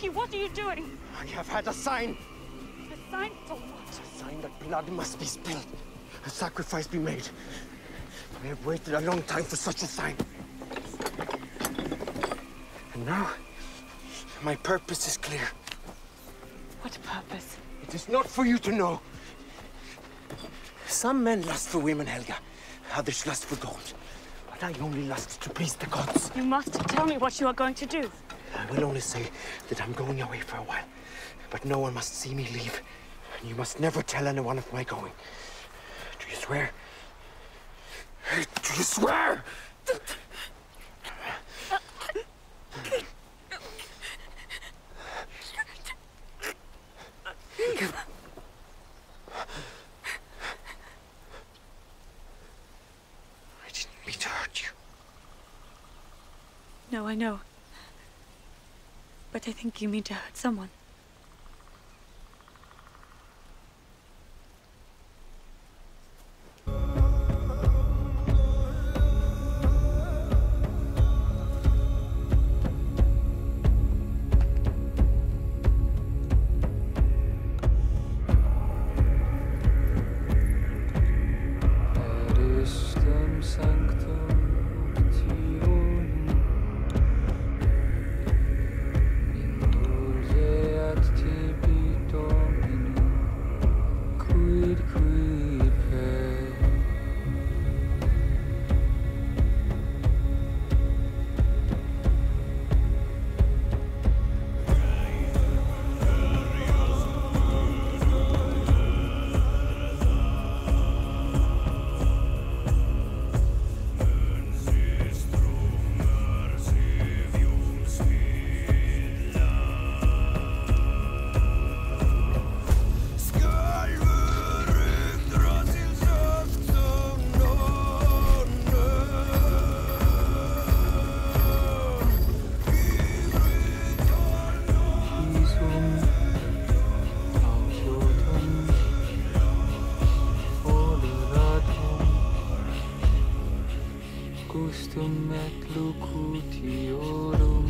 you, what are you doing? I have had a sign. A sign for what? A sign that blood must be spilled. A sacrifice be made. I have waited a long time for such a sign. And now, my purpose is clear. What purpose? It is not for you to know. Some men lust for women, Helga. Others lust for gold. But I only lust to please the gods. You must tell me what you are going to do. I will only say that I'm going away for a while. But no one must see me leave. And you must never tell anyone of my going. Do you swear? Do you swear? I didn't mean to hurt you. No, I know. But I think you mean to hurt someone. met lucrutiolum